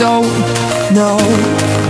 don't know.